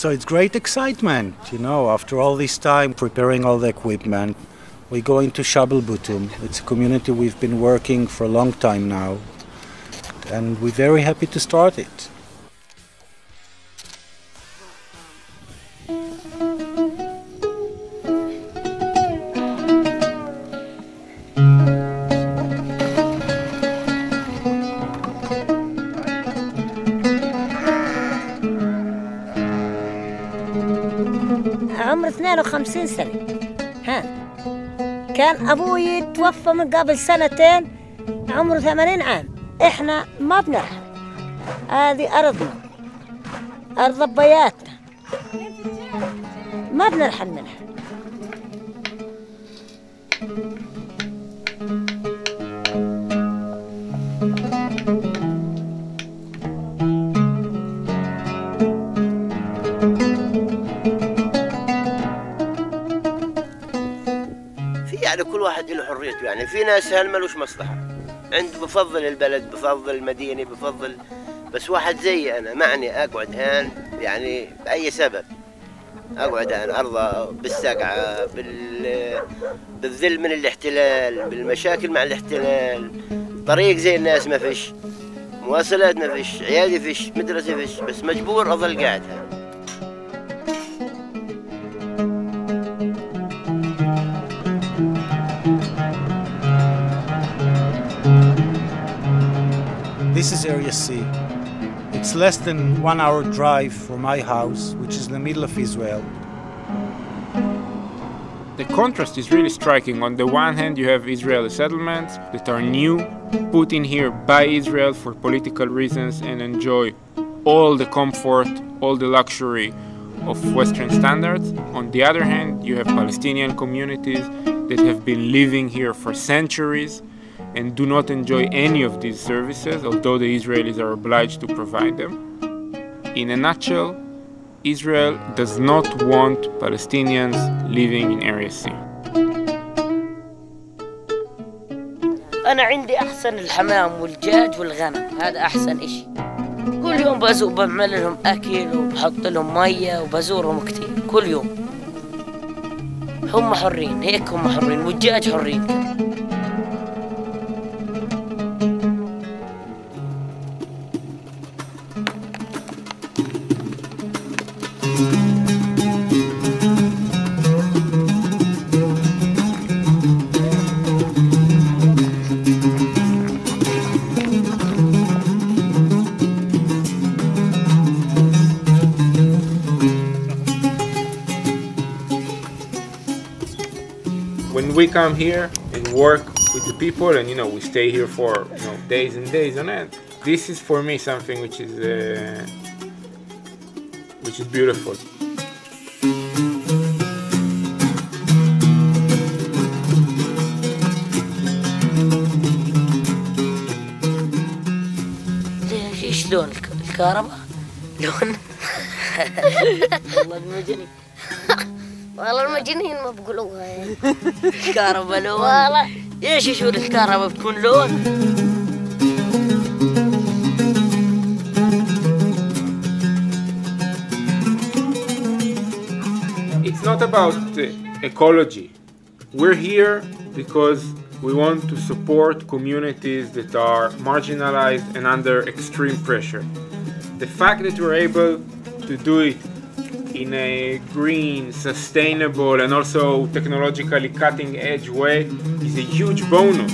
So it's great excitement, you know, after all this time preparing all the equipment. We go into Shabel. It's a community we've been working for a long time now, and we're very happy to start it. 52 سنة. ها. كان أبوي توفى من قبل سنتين عمره 80 عام. إحنا ما بنرحل هذه أرضنا. أرض أبياتنا ما بنرحل منها. يعني كل واحد له حريته. يعني في ناس ملوش مصلحة. عنده بفضل البلد بفضل المدينة بفضل بس واحد زي أنا معني أقعد هان يعني بأي سبب. أقعد هان أرضى بالسقعة بال بالذل من الاحتلال بالمشاكل مع الاحتلال. طريق زي الناس ما فيش مواصلات ما فيش عيادة فيش مدرسة فيش بس مجبور أظل قاعد هان This is Area C. It's less than one hour drive from my house, which is in the middle of Israel. The contrast is really striking. On the one hand, you have Israeli settlements that are new, put in here by Israel for political reasons and enjoy all the comfort, all the luxury of Western standards. On the other hand, you have Palestinian communities that have been living here for centuries and do not enjoy any of these services, although the Israelis are obliged to provide them. In a nutshell, Israel does not want Palestinians living in Area C. أنا عندي أحسن الحمام والدجاج والغنم هذا أحسن إشي كل يوم بزور بعمل لهم أكل وبحط لهم مية وبزورهم كتير كل يوم هم حرين هيك هم حرين والدجاج حرين we come here and work with the people and you know we stay here for you know days and days on end this is for me something which is uh, which is beautiful ليش ايش لون الك- الكهرباء؟ لون والله المجنين والله المجانين ما بقولوها يعني الكهرباء لون والله ايش يشون الكهرباء بتكون لون؟ it's not about uh, ecology we're here because we want to support communities that are marginalized and under extreme pressure the fact that we're able to do it in a green, sustainable, and also technologically cutting edge way is a huge bonus.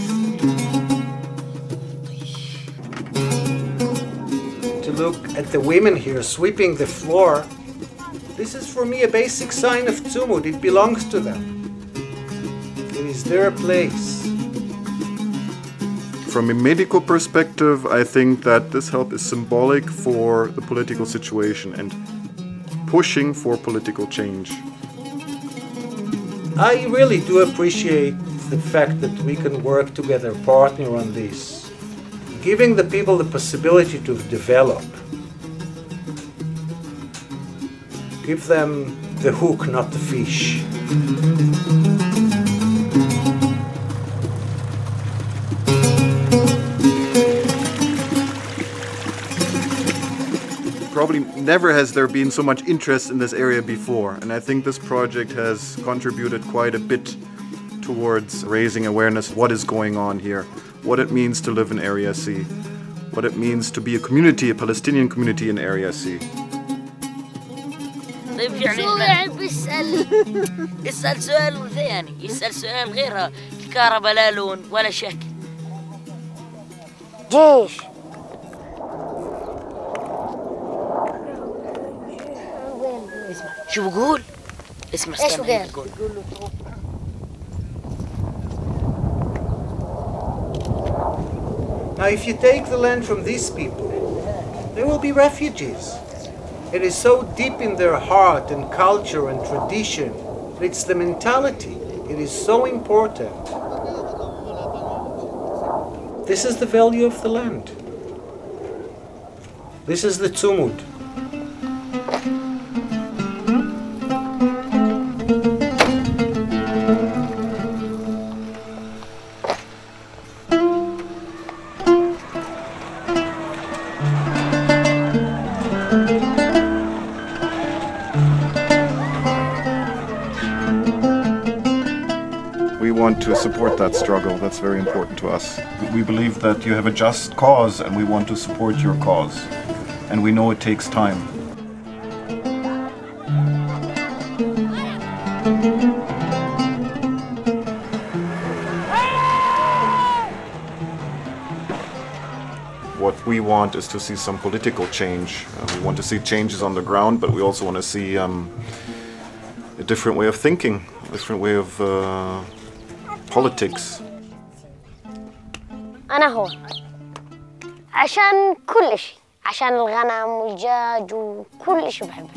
To look at the women here sweeping the floor, this is for me a basic sign of Tzumud. It belongs to them. It is their place. From a medical perspective, I think that this help is symbolic for the political situation and pushing for political change. I really do appreciate the fact that we can work together, partner on this, giving the people the possibility to develop, give them the hook, not the fish. Probably never has there been so much interest in this area before, and I think this project has contributed quite a bit towards raising awareness what is going on here, what it means to live in Area C, what it means to be a community, a Palestinian community in Area C. طيب يعني شو إحنا- يعني بيسأل يسأل سؤال ثاني يسأل سؤال غير الكهرباء لا لون ولا شكل جيش شو بقول؟ اسمع ايش استنى بقول؟ بقول Now, if you take the land from these people, they will be refugees. It is so deep in their heart and culture and tradition. It's the mentality. It is so important. This is the value of the land. This is the tumud. Support that struggle. That's very important to us. We believe that you have a just cause and we want to support your cause. And we know it takes time. What we want is to see some political change. Uh, we want to see changes on the ground, but we also want to see um, a different way of thinking, a different way of uh, politics. أنا هون عشان كل إشي عشان الغنم والدجاج وكل إشي بحبه.